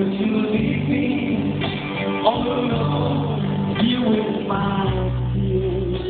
would you leave me all alone with my tears? Oh,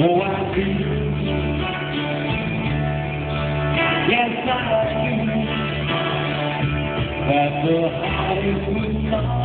oh I knew Yes, I do. That the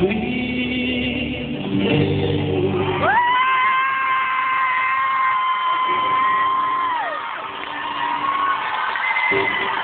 Please